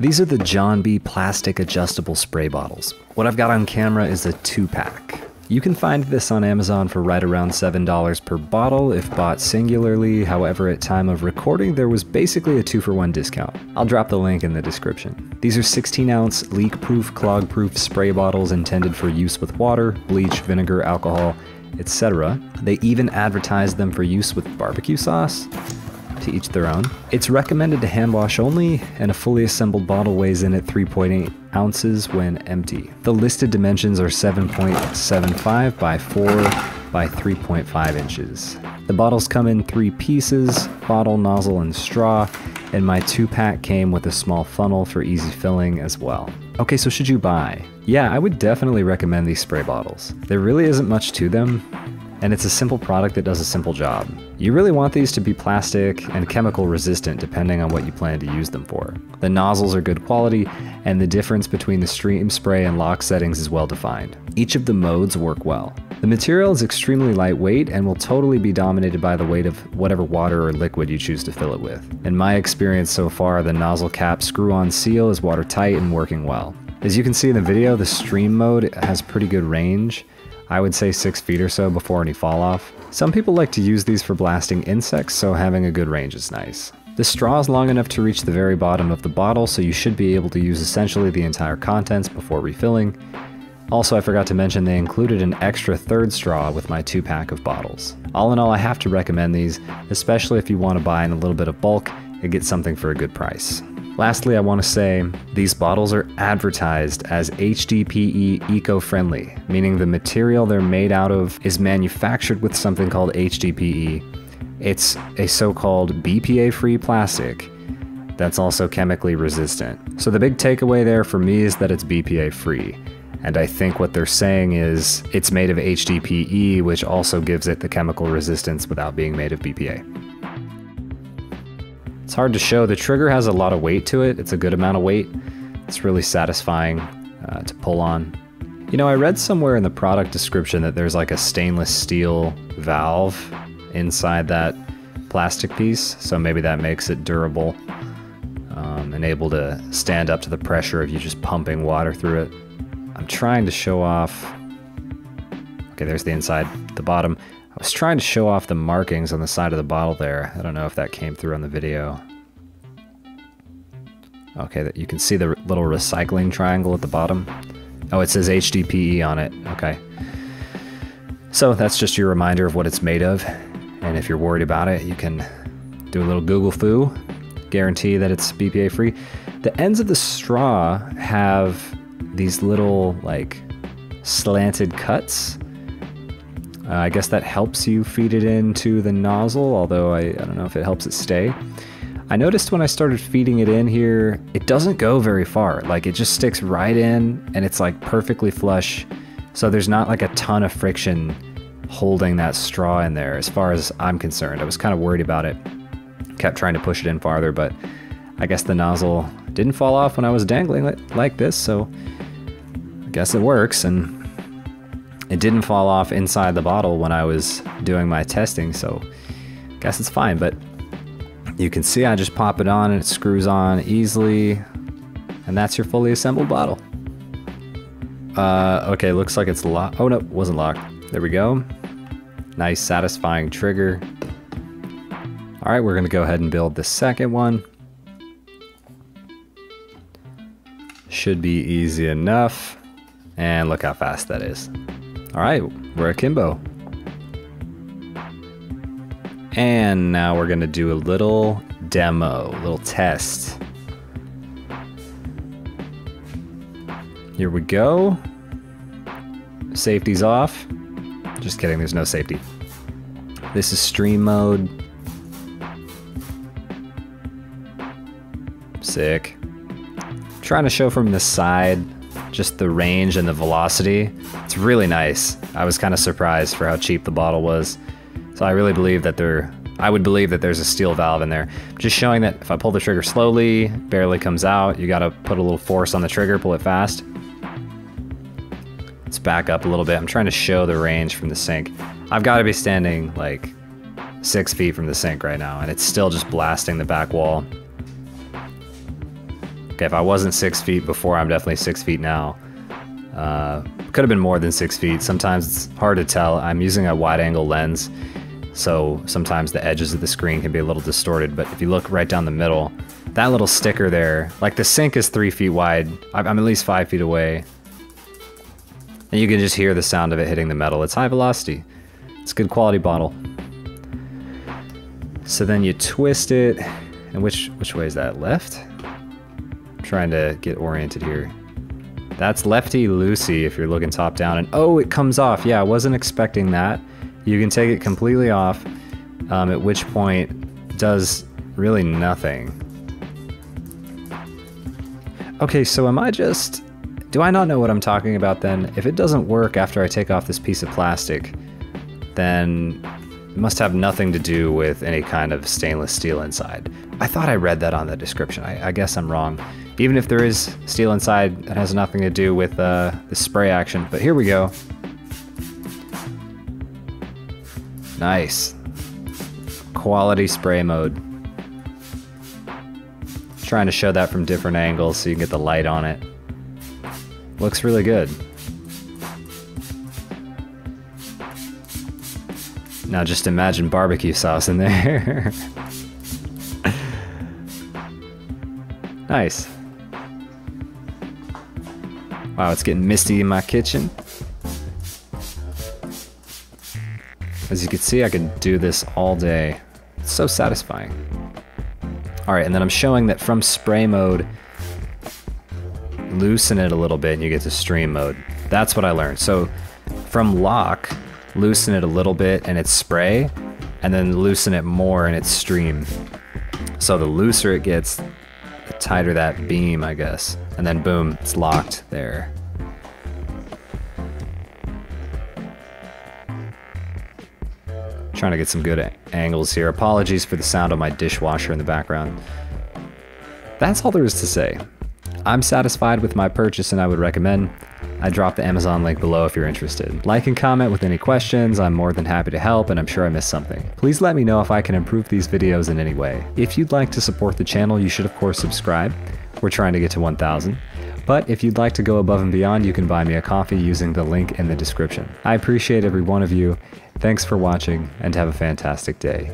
These are the Johnbee plastic adjustable spray bottles. What I've got on camera is a two pack. You can find this on Amazon for right around $7 per bottle if bought singularly. However, at time of recording, there was basically a 2 for 1 discount. I'll drop the link in the description. These are 16 ounce leak proof, clog proof spray bottles intended for use with water, bleach, vinegar, alcohol, etc. They even advertise them for use with barbecue sauce to each their own. It's recommended to hand wash only, and a fully assembled bottle weighs in at 3.8 ounces when empty. The listed dimensions are 7.75 by 4 by 3.5 inches. The bottles come in three pieces, bottle, nozzle, and straw, and my two pack came with a small funnel for easy filling as well. Okay, so should you buy? Yeah, I would definitely recommend these spray bottles. There really isn't much to them, and it's a simple product that does a simple job. You really want these to be plastic and chemical resistant depending on what you plan to use them for. The nozzles are good quality, and the difference between the stream spray and lock settings is well defined. Each of the modes work well. The material is extremely lightweight and will totally be dominated by the weight of whatever water or liquid you choose to fill it with. In my experience so far, the nozzle cap screw-on seal is watertight and working well. As you can see in the video, the stream mode has pretty good range, I would say 6 feet or so before any fall off. Some people like to use these for blasting insects, so having a good range is nice. The straw is long enough to reach the very bottom of the bottle, so you should be able to use essentially the entire contents before refilling. Also, I forgot to mention they included an extra third straw with my two pack of bottles. All in all, I have to recommend these, especially if you want to buy in a little bit of bulk and get something for a good price. Lastly, I want to say these bottles are advertised as HDPE eco friendly, meaning the material they're made out of is manufactured with something called HDPE. It's a so called BPA free plastic that's also chemically resistant. So the big takeaway there for me is that it's BPA free. And I think what they're saying is it's made of HDPE, which also gives it the chemical resistance without being made of BPA. It's hard to show. The trigger has a lot of weight to it. It's a good amount of weight. It's really satisfying uh, to pull on. You know, I read somewhere in the product description that there's like a stainless steel valve inside that plastic piece, so maybe that makes it durable um, and able to stand up to the pressure of you just pumping water through it. I'm trying to show off. Okay, there's the inside, the bottom. I was trying to show off the markings on the side of the bottle there. I don't know if that came through on the video. Okay, that you can see the little recycling triangle at the bottom. Oh, it says HDPE on it. Okay. So that's just your reminder of what it's made of. And if you're worried about it, you can do a little Google fu. Guarantee that it's BPA free. The ends of the straw have these little like slanted cuts uh, I guess that helps you feed it into the nozzle, although I, I don't know if it helps it stay. I noticed when I started feeding it in here, it doesn't go very far. Like it just sticks right in and it's like perfectly flush. So there's not like a ton of friction holding that straw in there as far as I'm concerned. I was kind of worried about it. Kept trying to push it in farther, but I guess the nozzle didn't fall off when I was dangling it like this, so I guess it works and it didn't fall off inside the bottle when I was doing my testing, so I guess it's fine. But you can see I just pop it on and it screws on easily. And that's your fully assembled bottle. Uh, okay, looks like it's locked. Oh no, wasn't locked. There we go. Nice, satisfying trigger. All right, we're gonna go ahead and build the second one. Should be easy enough. And look how fast that is. All right, we're akimbo. And now we're gonna do a little demo, a little test. Here we go. Safety's off. Just kidding, there's no safety. This is stream mode. Sick. trying to show from the side just the range and the velocity. It's really nice. I was kind of surprised for how cheap the bottle was. So I really believe that there, I would believe that there's a steel valve in there. Just showing that if I pull the trigger slowly, barely comes out, you gotta put a little force on the trigger, pull it fast. Let's back up a little bit. I'm trying to show the range from the sink. I've gotta be standing like six feet from the sink right now, and it's still just blasting the back wall. Okay, if I wasn't six feet before, I'm definitely six feet now. Uh, could have been more than six feet. Sometimes it's hard to tell. I'm using a wide angle lens, so sometimes the edges of the screen can be a little distorted. But if you look right down the middle, that little sticker there, like the sink is three feet wide. I'm at least five feet away. And you can just hear the sound of it hitting the metal. It's high velocity. It's a good quality bottle. So then you twist it, and which which way is that? Left? Trying to get oriented here. That's lefty loosey if you're looking top down. And oh, it comes off. Yeah, I wasn't expecting that. You can take it completely off, um, at which point does really nothing. Okay, so am I just... Do I not know what I'm talking about then? If it doesn't work after I take off this piece of plastic, then must have nothing to do with any kind of stainless steel inside. I thought I read that on the description. I, I guess I'm wrong. Even if there is steel inside, it has nothing to do with uh, the spray action. But here we go. Nice. Quality spray mode. Trying to show that from different angles so you can get the light on it. Looks really good. Now just imagine barbecue sauce in there. nice. Wow, it's getting misty in my kitchen. As you can see, I could do this all day. It's so satisfying. All right, and then I'm showing that from spray mode, loosen it a little bit and you get to stream mode. That's what I learned. So from lock, loosen it a little bit and it's spray, and then loosen it more and it's stream. So the looser it gets, the tighter that beam, I guess. And then boom, it's locked there. Trying to get some good angles here. Apologies for the sound of my dishwasher in the background. That's all there is to say. I'm satisfied with my purchase and I would recommend. I dropped the Amazon link below if you're interested. Like and comment with any questions, I'm more than happy to help and I'm sure I missed something. Please let me know if I can improve these videos in any way. If you'd like to support the channel, you should of course subscribe. We're trying to get to 1,000. But if you'd like to go above and beyond, you can buy me a coffee using the link in the description. I appreciate every one of you, Thanks for watching and have a fantastic day.